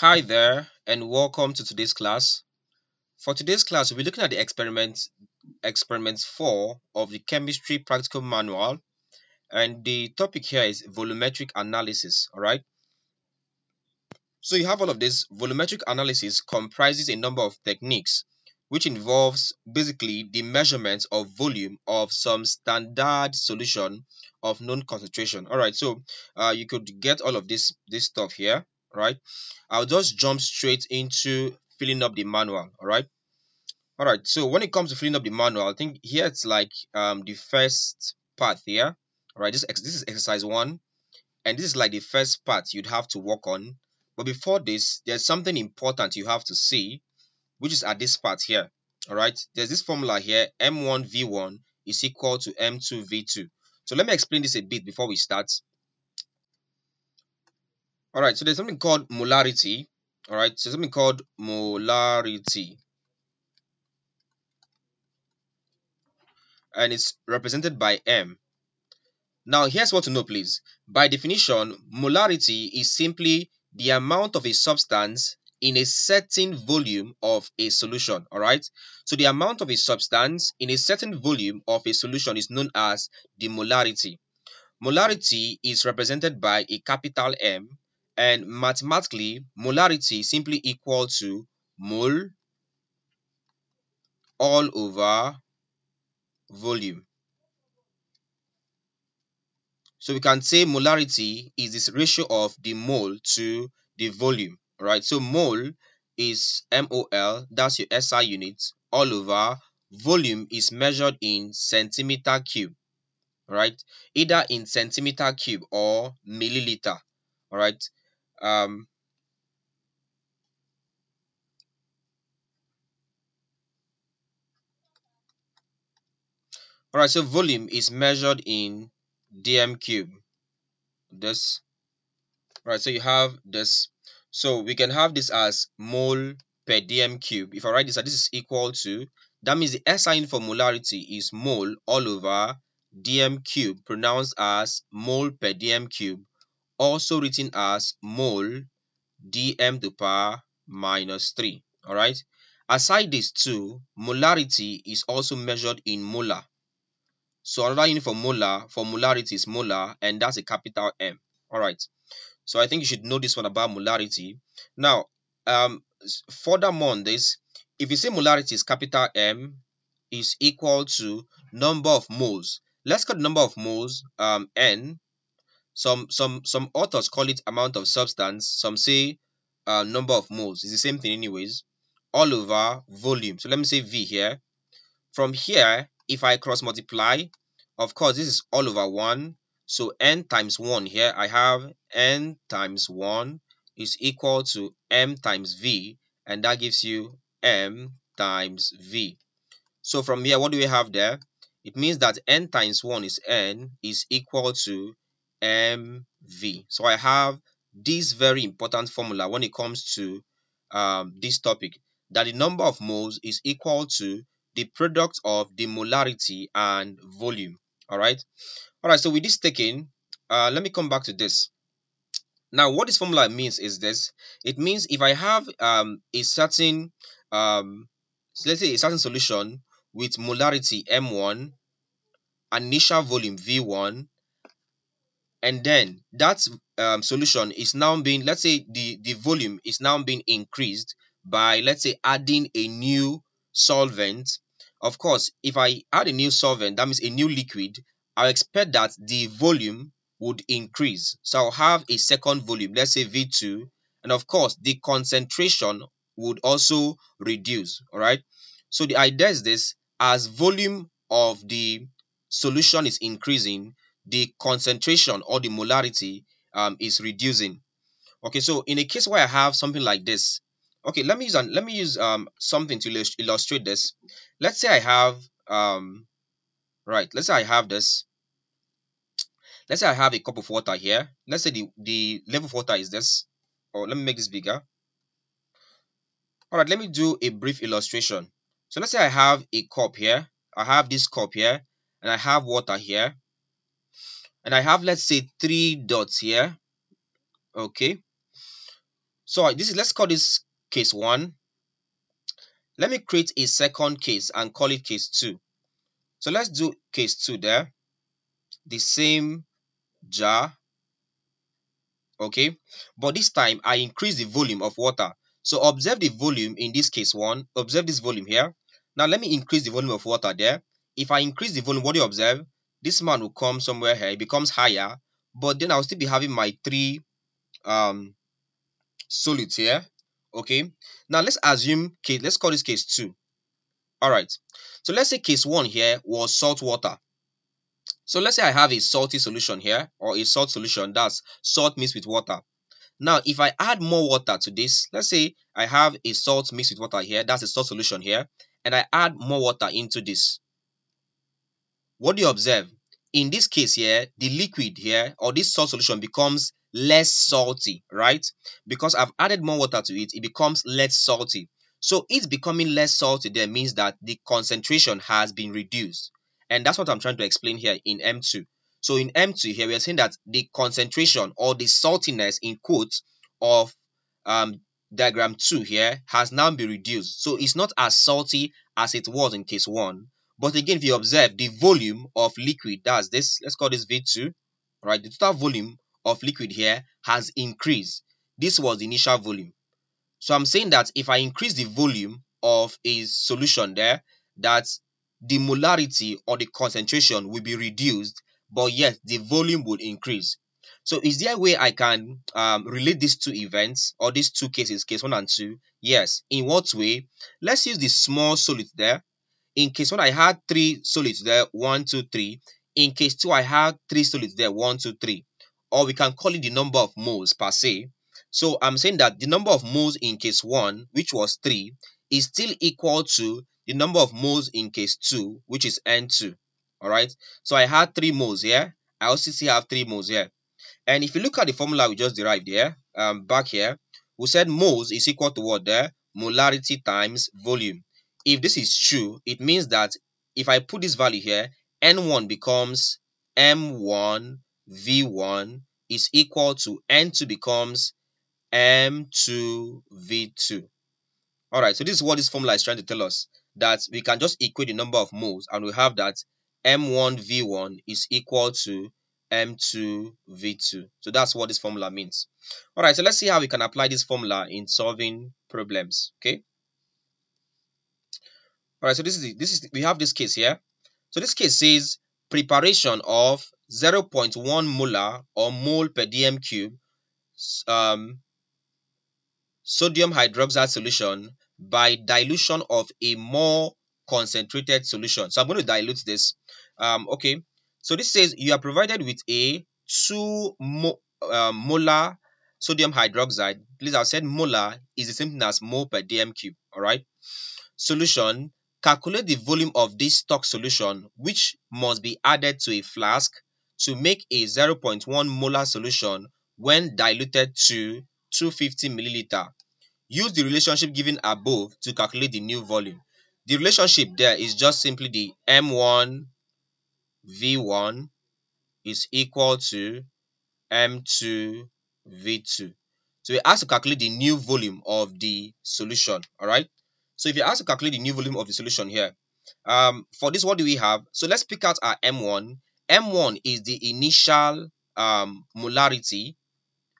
Hi there and welcome to today's class. For today's class, we'll be looking at the experiment, experiment 4 of the chemistry practical manual and the topic here is volumetric analysis, alright? So you have all of this. Volumetric analysis comprises a number of techniques which involves basically the measurement of volume of some standard solution of known concentration. Alright, so uh, you could get all of this, this stuff here right i'll just jump straight into filling up the manual all right all right so when it comes to filling up the manual i think here it's like um the first part here all right this this is exercise one and this is like the first part you'd have to work on. But before this there's something important you have to see which is at this part here all right there's this formula here m1 v1 is equal to m2 v2 so let me explain this a bit before we start all right so there's something called molarity. All right so something called molarity. And it's represented by m. Now here's what to know please. By definition molarity is simply the amount of a substance in a certain volume of a solution all right? So the amount of a substance in a certain volume of a solution is known as the molarity. Molarity is represented by a capital m and mathematically molarity simply equal to mole all over volume. So we can say molarity is this ratio of the mole to the volume, right? So mole is MOL, that's your SI unit, all over volume is measured in centimeter cube, right? Either in centimeter cube or milliliter, all right? Um, all right so volume is measured in dm cube. This right so you have this. So we can have this as mole per dm cube. If i write this this is equal to that means the SI for molarity is mole all over dm cube pronounced as mole per dm cube also written as mole dm to the power minus 3 all right? Aside these two molarity is also measured in molar. So another unit for molar for molarity is molar and that's a capital m all right? So i think you should know this one about molarity. Now um furthermore on this if you say molarity is capital m is equal to number of moles. Let's call the number of moles um n some some some authors call it amount of substance. Some say uh, number of moles. It's the same thing anyways. All over volume. So let me say V here. From here, if I cross multiply, of course, this is all over 1. So n times 1 here, I have n times 1 is equal to m times v. And that gives you m times v. So from here, what do we have there? It means that n times 1 is n is equal to mv. So I have this very important formula when it comes to um, this topic that the number of moles is equal to the product of the molarity and volume. All right. All right. So with this taken, uh, let me come back to this. Now, what this formula means is this. It means if I have um, a certain, um, let's say a certain solution with molarity M1, initial volume V1, and then that um, solution is now being let's say the the volume is now being increased by let's say adding a new solvent. Of course if i add a new solvent that means a new liquid i expect that the volume would increase. So i'll have a second volume let's say v2 and of course the concentration would also reduce all right so the idea is this as volume of the solution is increasing the concentration or the molarity um, is reducing. Okay, so in a case where I have something like this, okay, let me use an, let me use um, something to illustrate this. Let's say I have um, right. Let's say I have this. Let's say I have a cup of water here. Let's say the the level of water is this. Or let me make this bigger. All right, let me do a brief illustration. So let's say I have a cup here. I have this cup here, and I have water here and I have let's say three dots here okay So this is let's call this case one. Let me create a second case and call it case two. So let's do case two there. The same jar. Okay, but this time I increase the volume of water. So observe the volume in this case one. Observe this volume here. Now let me increase the volume of water there. If I increase the volume, what do you observe? This man will come somewhere here. It becomes higher, but then I'll still be having my three um solids here. Okay. Now let's assume case. Let's call this case two. All right. So let's say case one here was salt water. So let's say I have a salty solution here or a salt solution that's salt mixed with water. Now, if I add more water to this, let's say I have a salt mixed with water here, that's a salt solution here, and I add more water into this. What do you observe? In this case here, the liquid here or this salt solution becomes less salty, right? Because I've added more water to it, it becomes less salty. So it's becoming less salty there means that the concentration has been reduced. And that's what I'm trying to explain here in M2. So in M2 here, we are saying that the concentration or the saltiness in quotes of um, diagram 2 here has now been reduced. So it's not as salty as it was in case 1. But again, if you observe the volume of liquid, that's this, let's call this V2, right? The total volume of liquid here has increased. This was the initial volume. So I'm saying that if I increase the volume of a solution there, that the molarity or the concentration will be reduced, but yet the volume would increase. So is there a way I can um, relate these two events or these two cases, case 1 and 2? Yes. In what way? Let's use the small solid there. In case 1, I had three solids there, 1, 2, 3. In case 2, I had three solids there, 1, 2, 3. Or we can call it the number of moles per se. So I'm saying that the number of moles in case 1, which was 3, is still equal to the number of moles in case 2, which is N2. Alright, so I had 3 moles here. I also still have 3 moles here. And if you look at the formula we just derived here, um, back here, we said moles is equal to what there? Molarity times volume. If this is true, it means that if I put this value here, N1 becomes M1 V1 is equal to N2 becomes M2 V2. Alright, so this is what this formula is trying to tell us that we can just equate the number of moles and we have that M1V1 is equal to M2V2. So that's what this formula means. All right, so let's see how we can apply this formula in solving problems, okay? All right, so this is this is we have this case here. So this case says preparation of 0.1 molar or mole per dm cube um, sodium hydroxide solution by dilution of a more concentrated solution. So I'm going to dilute this. Um, okay, so this says you are provided with a 2 mo uh, molar sodium hydroxide. Please, I said molar is the same thing as mole per dm cube. All right. Solution. Calculate the volume of this stock solution, which must be added to a flask to make a 0.1 molar solution when diluted to 250 milliliter. Use the relationship given above to calculate the new volume. The relationship there is just simply the M1 V1 is equal to M2 V2. So we ask to calculate the new volume of the solution. All right. So if you ask to calculate the new volume of the solution here, um, for this, what do we have? So let's pick out our M1. M1 is the initial um, molarity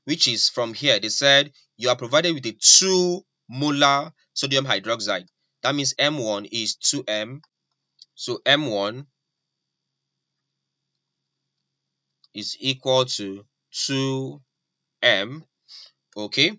which is from here. They said you are provided with a 2 molar sodium hydroxide. That means M1 is 2M. So M1 is equal to 2M. Okay.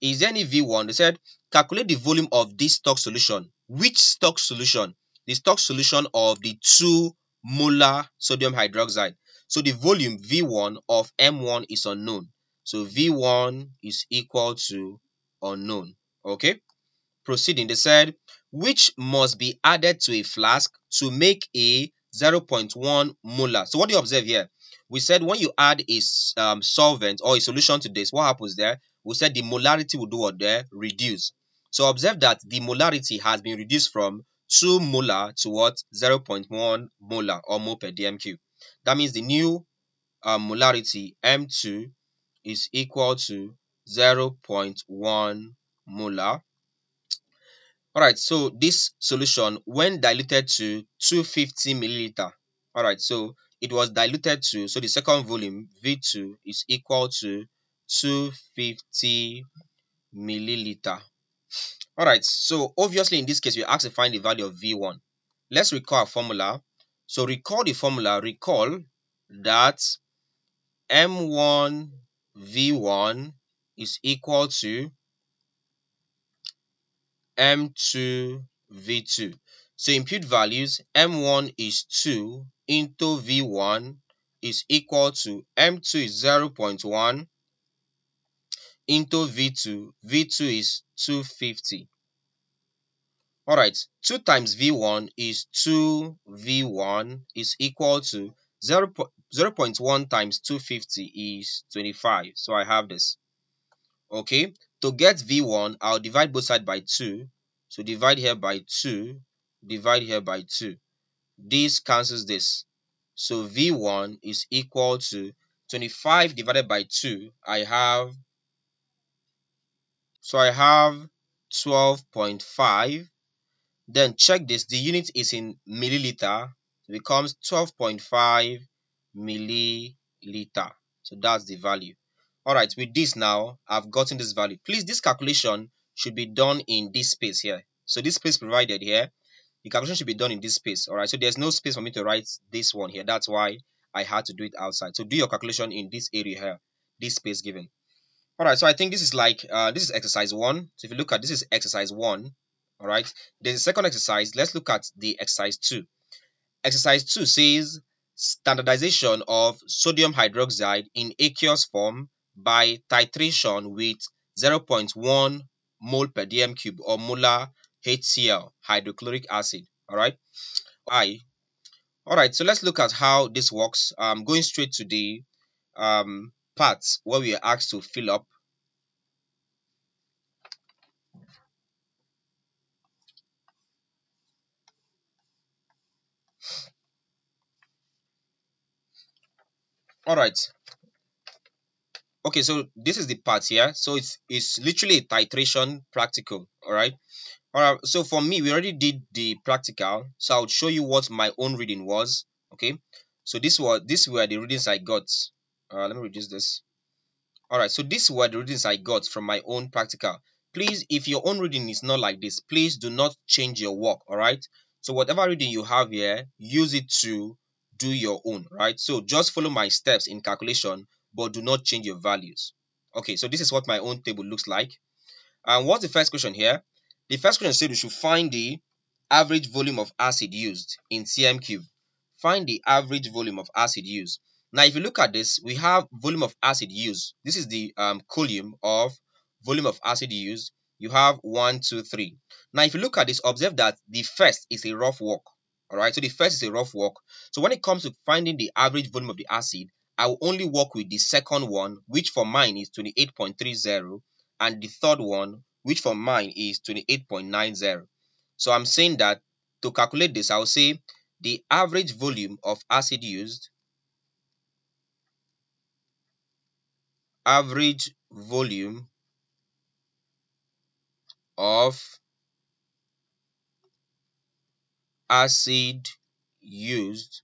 Is there any V1? They said calculate the volume of this stock solution. Which stock solution? The stock solution of the 2 molar sodium hydroxide. So the volume V1 of M1 is unknown. So V1 is equal to unknown. Okay. Proceeding, they said, which must be added to a flask to make a 0.1 molar. So what do you observe here? We said when you add a um, solvent or a solution to this, what happens there? We said the molarity will do what there? Reduce. So observe that the molarity has been reduced from 2 molar to what? 0.1 molar or mole per dm That means the new um, molarity M2 is equal to 0.1 molar. Alright, so this solution, when diluted to 250 milliliter, alright, so it was diluted to, so the second volume, V2, is equal to 250 milliliter. Alright, so obviously in this case, we asked to find the value of V1. Let's recall our formula. So recall the formula, recall that M1 V1 is equal to M2 V2. So input values M1 is 2 into V1 is equal to M2 is 0.1 into V2. V2 is 250. Alright, 2 times V1 is 2 V1 is equal to 0, 0.1 times 250 is 25. So I have this. Okay, to get V1, I'll divide both sides by 2. So divide here by 2, divide here by 2. This cancels this. So V1 is equal to 25 divided by 2. I have, so I have 12.5 then check this, the unit is in milliliter, it becomes 12.5 milliliter. So that's the value. Alright, with this now, I've gotten this value. Please, this calculation should be done in this space here. So this space provided here, the calculation should be done in this space. Alright, so there's no space for me to write this one here. That's why I had to do it outside. So do your calculation in this area here, this space given. Alright, so I think this is like, uh, this is exercise one. So if you look at this is exercise one all right a second exercise. Let's look at the exercise 2 exercise 2 says standardization of sodium hydroxide in aqueous form by titration with 0.1 mole per dm cube or molar HCl hydrochloric acid all right I all right so let's look at how this works. I'm going straight to the um, parts where we are asked to fill up. All right. Okay so this is the part here. So it's it's literally a titration practical all right? All right so for me we already did the practical so i'll show you what my own reading was okay? So this was this were the readings i got uh, let me reduce this all right so these were the readings i got from my own practical please if your own reading is not like this please do not change your work all right so whatever reading you have here use it to do your own, right? So just follow my steps in calculation, but do not change your values. Okay, so this is what my own table looks like. And what's the first question here? The first question said we should find the average volume of acid used in cm cube. Find the average volume of acid used. Now, if you look at this, we have volume of acid used. This is the um, column of volume of acid used. You have one, two, three. Now, if you look at this, observe that the first is a rough work. All right, so the first is a rough work. So when it comes to finding the average volume of the acid, I will only work with the second one, which for mine is 28.30, and the third one, which for mine is 28.90. So I'm saying that to calculate this, I'll say the average volume of acid used, average volume of acid used.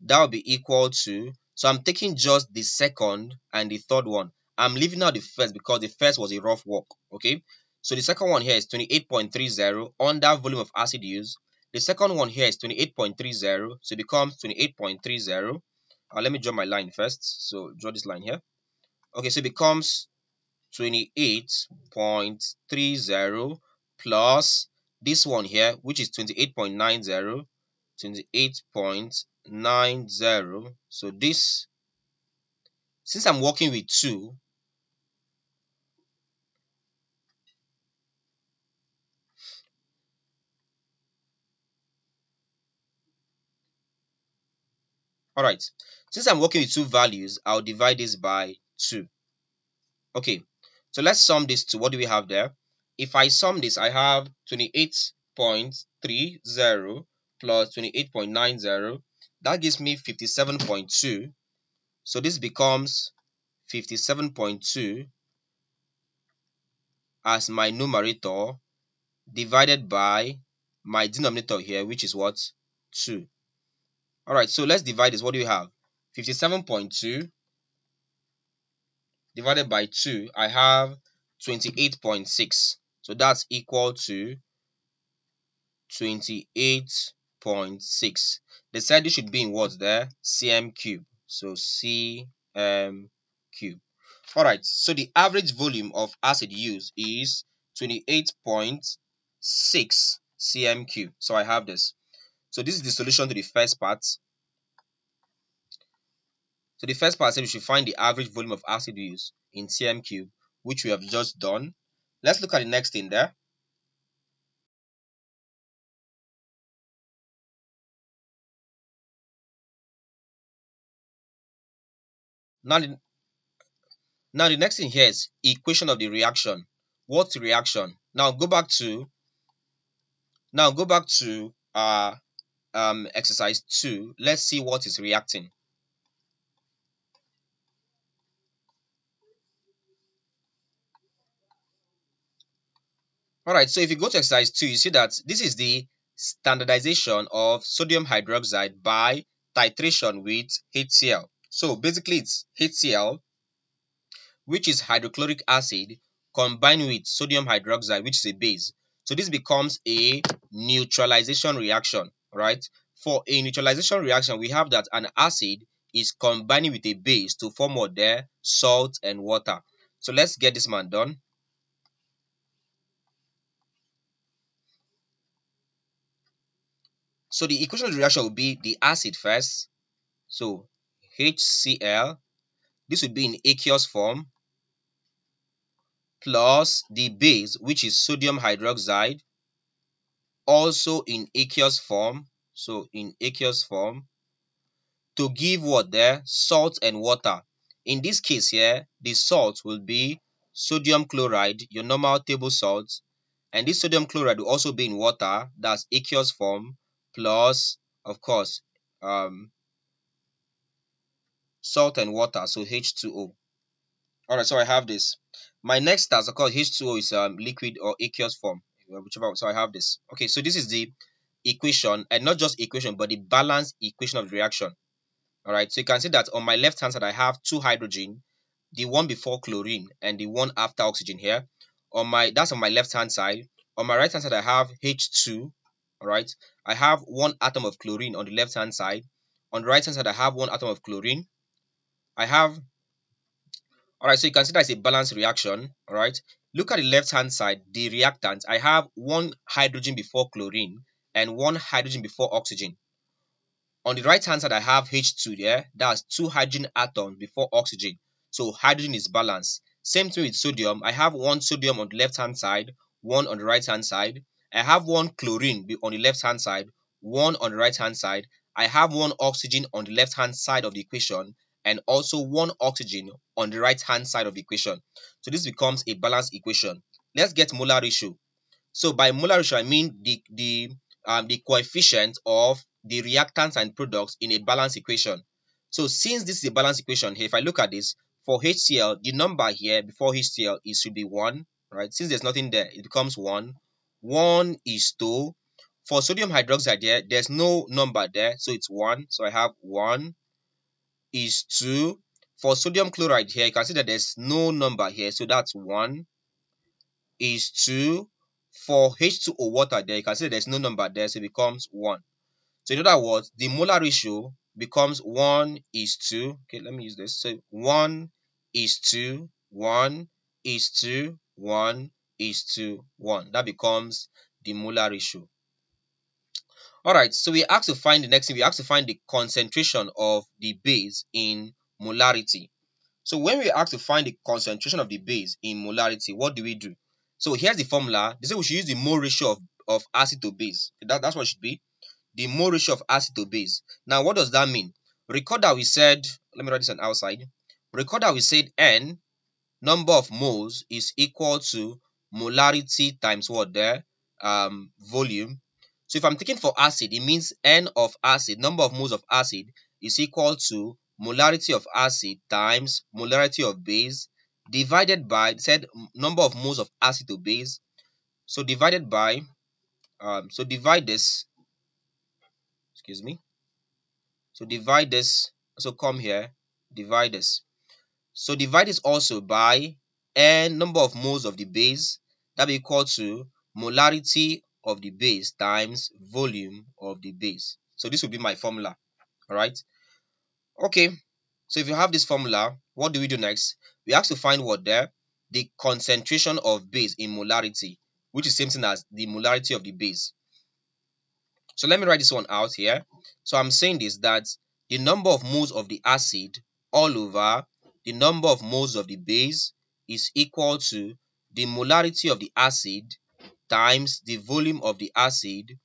That will be equal to so I'm taking just the second and the third one. I'm leaving out the first because the first was a rough work okay? So the second one here is 28.30 under volume of acid used the second one here is 28.30 so it becomes 28.30 uh, let me draw my line first. So draw this line here okay so it becomes 28.30 plus this one here, which is 28.90, 28.90. So this, since I'm working with two, Alright, since I'm working with two values, I'll divide this by 2. Okay, so let's sum this to what do we have there? if I sum this, I have 28.30 plus 28.90. That gives me 57.2. So this becomes 57.2 as my numerator divided by my denominator here, which is what? 2. Alright, so let's divide this. What do we have? 57.2 divided by 2. I have 28.6. So that's equal to 28.6. The side should be in what there? cm cube. So cm cube. Alright, so the average volume of acid used is 28.6 cm cube. So I have this. So this is the solution to the first part. So the first part said we should find the average volume of acid used in cm cube, which we have just done. Let's look at the next thing there. Now the, now the next thing here is equation of the reaction. What's the reaction? Now go back to now go back to uh, um, exercise 2. Let's see what is reacting. Alright, so if you go to exercise 2, you see that this is the standardization of sodium hydroxide by titration with HCl. So basically it's HCl, which is hydrochloric acid, combined with sodium hydroxide, which is a base. So this becomes a neutralization reaction, right? For a neutralization reaction, we have that an acid is combining with a base to form what there? Salt and water. So let's get this man done. So the equation of the reaction will be the acid first. So HCl, this would be in aqueous form, plus the base, which is sodium hydroxide, also in aqueous form. So in aqueous form, to give what there? Salt and water. In this case here, the salt will be sodium chloride, your normal table salt, and this sodium chloride will also be in water, that's aqueous form, plus of course um, salt and water so H2O alright so I have this. My next task of course H2O is um, liquid or aqueous form whichever so I have this. Okay so this is the equation and not just equation but the balance equation of the reaction. Alright so you can see that on my left hand side I have two hydrogen the one before chlorine and the one after oxygen here. On my that's on my left hand side. On my right hand side I have H2 all right i have one atom of chlorine on the left hand side. On the right hand side i have one atom of chlorine. I have all right so you can see that it's a balanced reaction all right? Look at the left hand side the reactant. I have one hydrogen before chlorine and one hydrogen before oxygen. On the right hand side i have h2 there that's two hydrogen atoms before oxygen. So hydrogen is balanced. Same thing with sodium. I have one sodium on the left hand side one on the right hand side I have one chlorine on the left hand side, one on the right hand side. I have one oxygen on the left hand side of the equation and also one oxygen on the right hand side of the equation. So this becomes a balanced equation. Let's get molar ratio. So by molar ratio, I mean the, the, um, the coefficient of the reactants and products in a balanced equation. So since this is a balanced equation here, if I look at this, for HCl, the number here before HCl is should be 1, right? Since there's nothing there, it becomes 1. 1 is 2. For sodium hydroxide there, there's no number there, so it's 1. So I have 1 is 2. For sodium chloride here, you can see that there's no number here, so that's 1 is 2. For H2O water there, you can see there's no number there, so it becomes 1. So in other words, the molar ratio becomes 1 is 2. Okay, let me use this. So 1 is 2, 1 is 2, 1 is to 1. That becomes the molar ratio. Alright, so we have to find the next thing. We have to find the concentration of the base in molarity. So when we have to find the concentration of the base in molarity, what do we do? So here's the formula. They say we should use the mole ratio of, of acid to base. That, that's what it should be. The mole ratio of acid to base. Now, what does that mean? Recall that we said, let me write this on outside. Recall that we said N, number of moles, is equal to molarity times what there? Um, volume. So if I'm taking for acid, it means N of acid, number of moles of acid is equal to molarity of acid times molarity of base divided by said number of moles of acid to base. So divided by um, so divide this excuse me so divide this so come here divide this so divide this also by n number of moles of the base that be equal to molarity of the base times volume of the base. So this will be my formula all right okay so if you have this formula what do we do next? We have to find what there? The concentration of base in molarity which is same thing as the molarity of the base. So let me write this one out here. So I'm saying this that the number of moles of the acid all over the number of moles of the base is equal to the molarity of the acid times the volume of the acid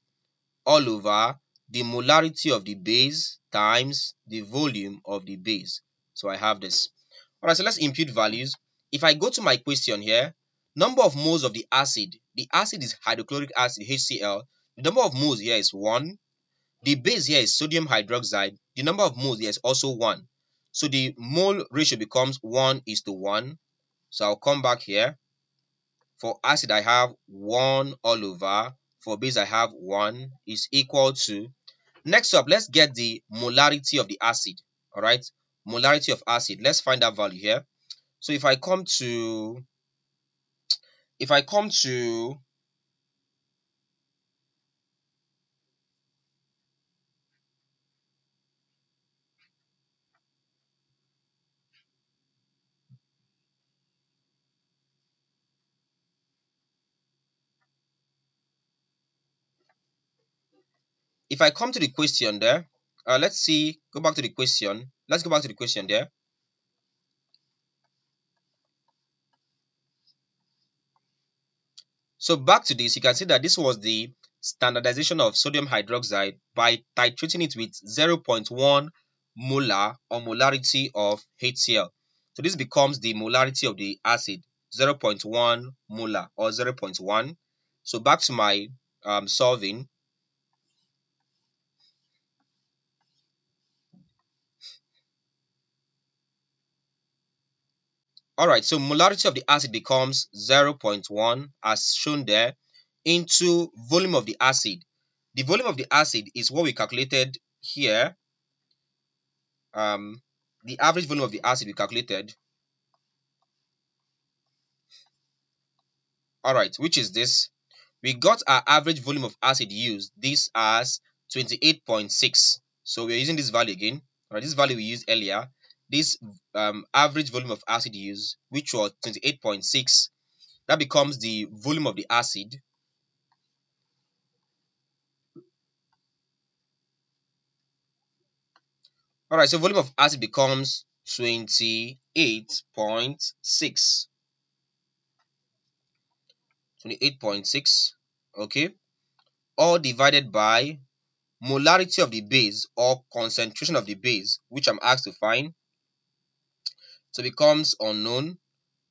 all over the molarity of the base times the volume of the base. So I have this. Alright, so let's impute values. If I go to my question here, number of moles of the acid, the acid is hydrochloric acid, HCl, the number of moles here is 1. The base here is sodium hydroxide. The number of moles here is also 1. So the mole ratio becomes 1 is to 1. So I'll come back here. For acid, I have 1 all over. For base, I have 1 is equal to. Next up, let's get the molarity of the acid. All right, molarity of acid. Let's find that value here. So if I come to, if I come to if I come to the question there, uh, let's see, go back to the question. Let's go back to the question there. So back to this, you can see that this was the standardization of sodium hydroxide by titrating it with 0.1 molar or molarity of HCl. So this becomes the molarity of the acid, 0.1 molar or 0.1. So back to my um, solving. Alright, so molarity of the acid becomes 0.1 as shown there into volume of the acid. The volume of the acid is what we calculated here. Um, the average volume of the acid we calculated. Alright, which is this? We got our average volume of acid used, this as 28.6. So we're using this value again. Alright, this value we used earlier this um, average volume of acid used, which was 28.6, that becomes the volume of the acid. Alright, so volume of acid becomes 28.6. 28.6, okay? All divided by molarity of the base or concentration of the base, which I'm asked to find. So becomes unknown.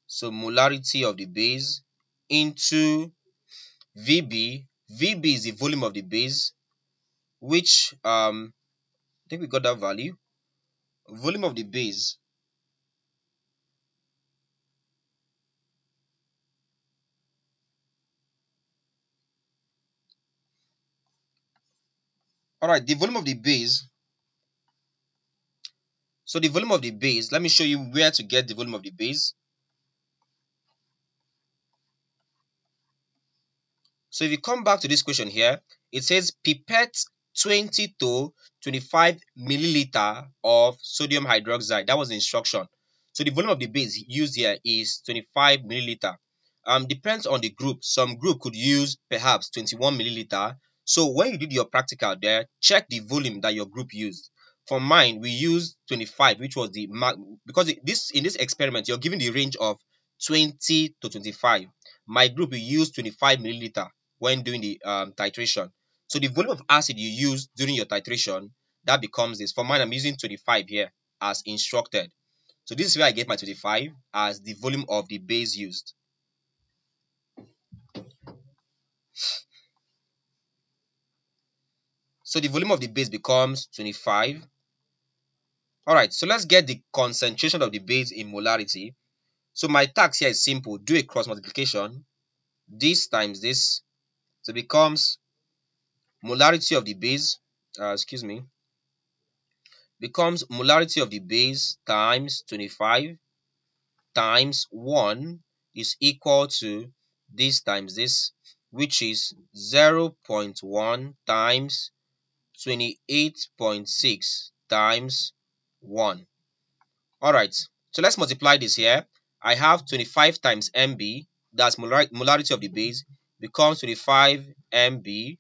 So molarity of the base into VB. VB is the volume of the base, which um, I think we got that value. Volume of the base all right the volume of the base so the volume of the base, let me show you where to get the volume of the base. So if you come back to this question here, it says pipette 20 to 25 milliliter of sodium hydroxide. That was the instruction. So the volume of the base used here is 25 milliliter. Um, depends on the group. Some group could use perhaps 21 milliliter. So when you did your practical there, check the volume that your group used. For mine, we used 25, which was the mark because this in this experiment you're given the range of 20 to 25. My group we used 25 milliliter when doing the um, titration. So the volume of acid you use during your titration that becomes this. For mine, I'm using 25 here as instructed. So this is where I get my 25 as the volume of the base used. So the volume of the base becomes 25 all right, so let's get the concentration of the base in molarity. So my task here is simple. Do a cross multiplication. This times this. So becomes molarity of the base. Uh, excuse me. Becomes molarity of the base times 25 times 1 is equal to this times this which is 0.1 times 28.6 times 1. Alright, so let's multiply this here. I have 25 times MB, that's molarity of the base, becomes 25 MB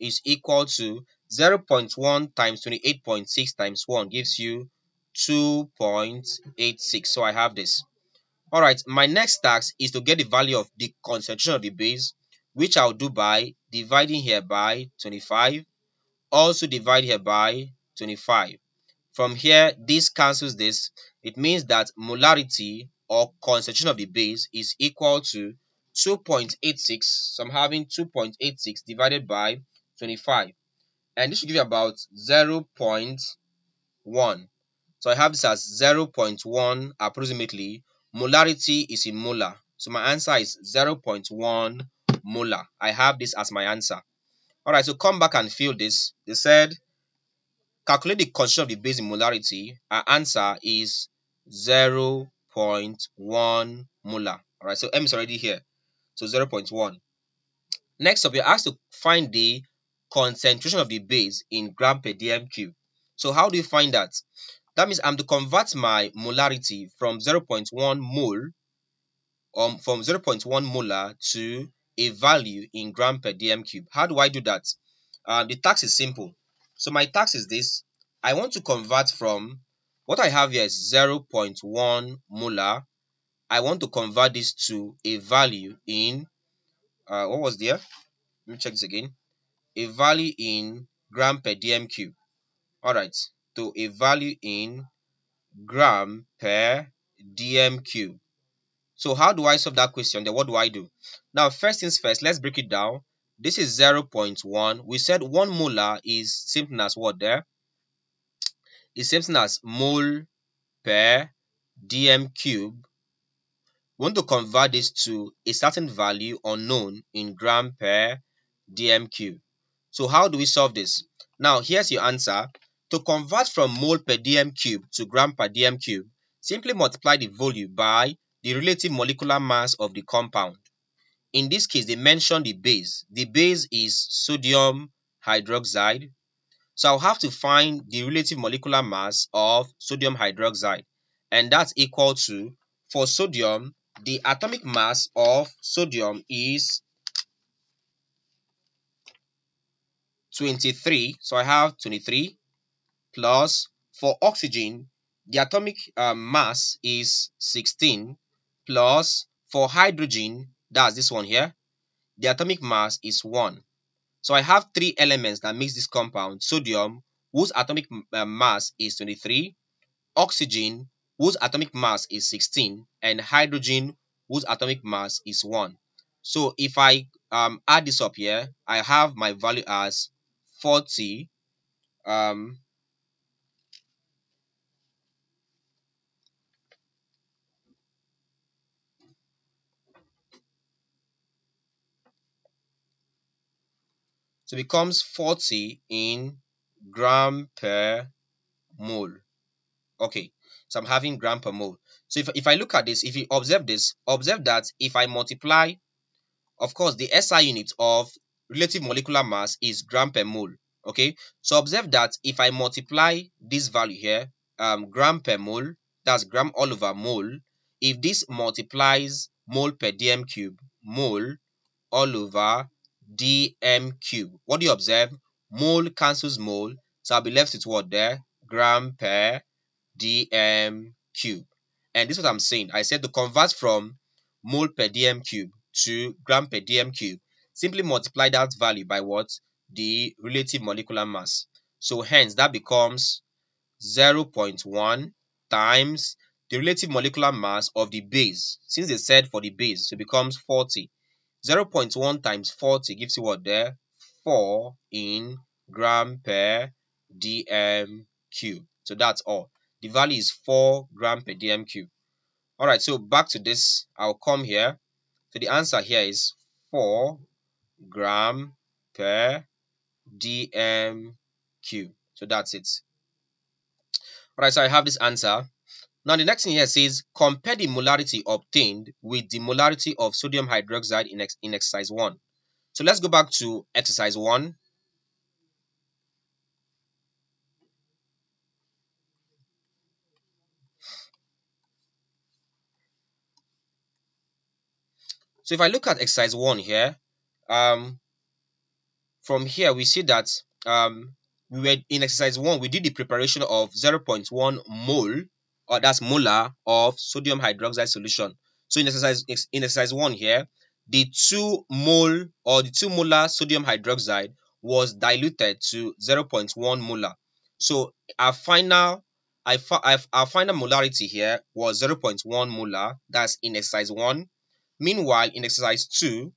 is equal to 0.1 times 28.6 times 1 gives you 2.86. So I have this. Alright, my next task is to get the value of the concentration of the base, which I'll do by dividing here by 25 also divide here by 25. From here, this cancels this. It means that molarity or concentration of the base is equal to 2.86. So I'm having 2.86 divided by 25. And this should give you about 0 0.1. So I have this as 0 0.1 approximately. Molarity is in molar. So my answer is 0 0.1 molar. I have this as my answer. Alright, so come back and fill this. They said calculate the concentration of the base in molarity. Our answer is 0 0.1 molar. Alright, so M is already here. So 0 0.1. Next up, you're asked to find the concentration of the base in gram per dm cube. So how do you find that? That means I'm to convert my molarity from 0.1 mole um, from 0.1 molar to a value in gram per dm cube. How do I do that? Uh, the task is simple. So my task is this. I want to convert from what I have here is 0.1 molar. I want to convert this to a value in uh, what was there? Let me check this again. A value in gram per dm cube. Alright, to a value in gram per dm cube. So how do I solve that question? Then what do I do? Now, first things first, let's break it down. This is 0.1. We said 1 molar is same as what there? It's same as mole per dm cube. We want to convert this to a certain value unknown in gram per dm cube. So how do we solve this? Now, here's your answer. To convert from mole per dm cube to gram per dm cube, simply multiply the volume by the relative molecular mass of the compound. In this case, they mention the base. The base is sodium hydroxide. So I'll have to find the relative molecular mass of sodium hydroxide. And that's equal to, for sodium, the atomic mass of sodium is 23. So I have 23 plus for oxygen, the atomic uh, mass is 16 plus for hydrogen, that's this one here, the atomic mass is 1. So I have three elements that makes this compound. Sodium, whose atomic uh, mass is 23, oxygen, whose atomic mass is 16, and hydrogen, whose atomic mass is 1. So if I um, add this up here, I have my value as 40 um, So it becomes 40 in gram per mole. Okay, so I'm having gram per mole. So if, if I look at this, if you observe this, observe that if I multiply, of course, the SI unit of relative molecular mass is gram per mole. Okay, so observe that if I multiply this value here, um, gram per mole, that's gram all over mole. If this multiplies mole per dm cube, mole all over dm cube. What do you observe? Mole cancels mole, so I'll be left with what there? Gram per dm cube. And this is what I'm saying. I said to convert from mole per dm cube to gram per dm cube, simply multiply that value by what? The relative molecular mass. So hence that becomes 0.1 times the relative molecular mass of the base. Since they said for the base, so it becomes 40. 0.1 times 40 gives you what there? 4 in gram per dm cube. So that's all. The value is 4 gram per dm cube. All right, so back to this, I'll come here. So the answer here is 4 gram per dm cube. So that's it. All right, so I have this answer. Now the next thing here says compare the molarity obtained with the molarity of sodium hydroxide in, ex in exercise 1. So let's go back to exercise 1. So if I look at exercise 1 here, um, from here we see that um, we were in exercise 1, we did the preparation of 0.1 mole, or that's molar, of sodium hydroxide solution. So in exercise, in exercise 1 here, the 2 mole or the 2 molar sodium hydroxide was diluted to 0.1 molar. So our final our final molarity here was 0.1 molar. That's in exercise 1. Meanwhile, in exercise 2,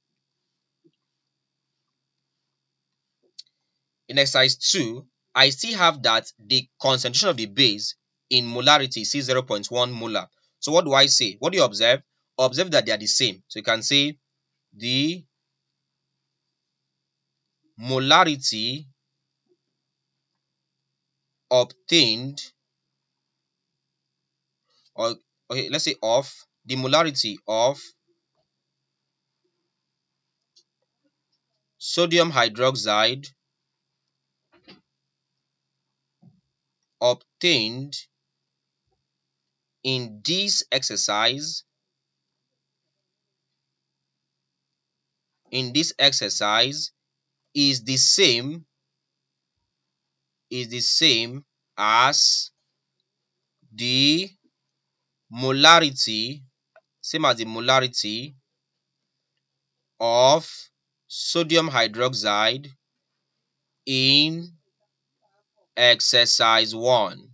in exercise 2, I still have that the concentration of the base in molarity is 0.1 molar. So what do I say? What do you observe? Observe that they are the same. So you can say the molarity obtained or okay let's say of the molarity of sodium hydroxide obtained in this exercise in this exercise is the same is the same as the molarity same as the molarity of sodium hydroxide in exercise 1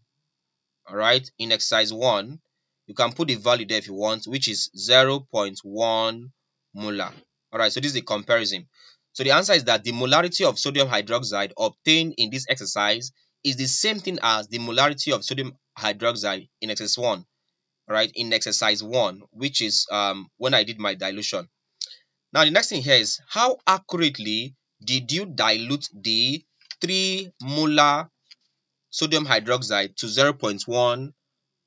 all right? In exercise 1 you can put the value there if you want which is 0.1 molar. All right? So this is the comparison. So the answer is that the molarity of sodium hydroxide obtained in this exercise is the same thing as the molarity of sodium hydroxide in exercise 1 right? In exercise 1 which is um, when I did my dilution. Now the next thing here is how accurately did you dilute the 3 molar sodium hydroxide to 0.1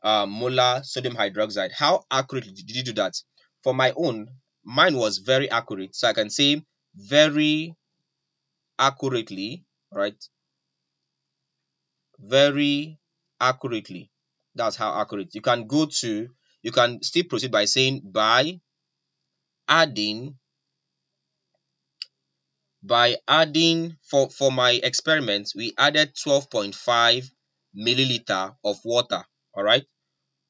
uh, molar sodium hydroxide. How accurately did you do that? For my own mine was very accurate. So I can say very accurately right? Very accurately. That's how accurate. You can go to, you can still proceed by saying by adding, by adding, for, for my experiment, we added 12.5 milliliter of water, all right,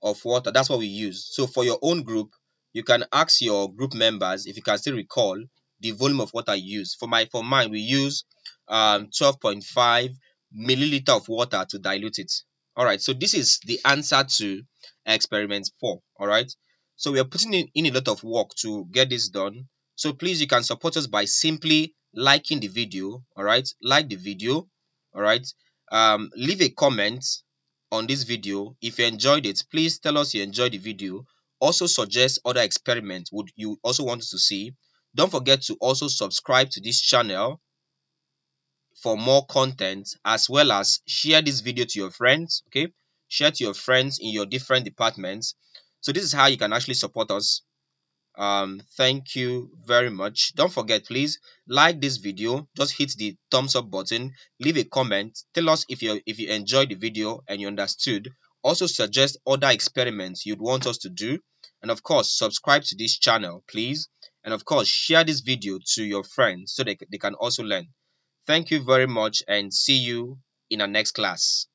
of water. That's what we use. So for your own group, you can ask your group members if you can still recall the volume of water you use. For my for mine, we use um 12.5 milliliter of water to dilute it. All right, so this is the answer to experiment 4. All right, so we are putting in, in a lot of work to get this done. So please, you can support us by simply liking the video. All right, like the video. All right, um, leave a comment on this video. If you enjoyed it, please tell us you enjoyed the video. Also suggest other experiments would you also want to see. Don't forget to also subscribe to this channel for more content as well as share this video to your friends okay share to your friends in your different departments so this is how you can actually support us um thank you very much. Don't forget please like this video. Just hit the thumbs up button. Leave a comment. Tell us if you if you enjoyed the video and you understood. Also suggest other experiments you'd want us to do. And of course subscribe to this channel please. And of course share this video to your friends so they, they can also learn. Thank you very much and see you in our next class.